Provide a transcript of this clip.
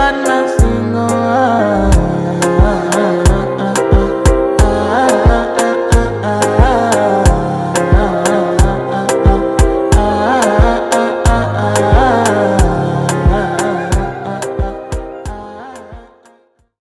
bad man.